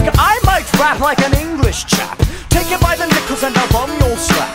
like I might rap like an English chap Take it by the nickels and I'll bomb your slap.